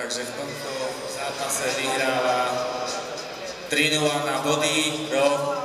takže v tomto zápase vyhráva 3-0 na body Roh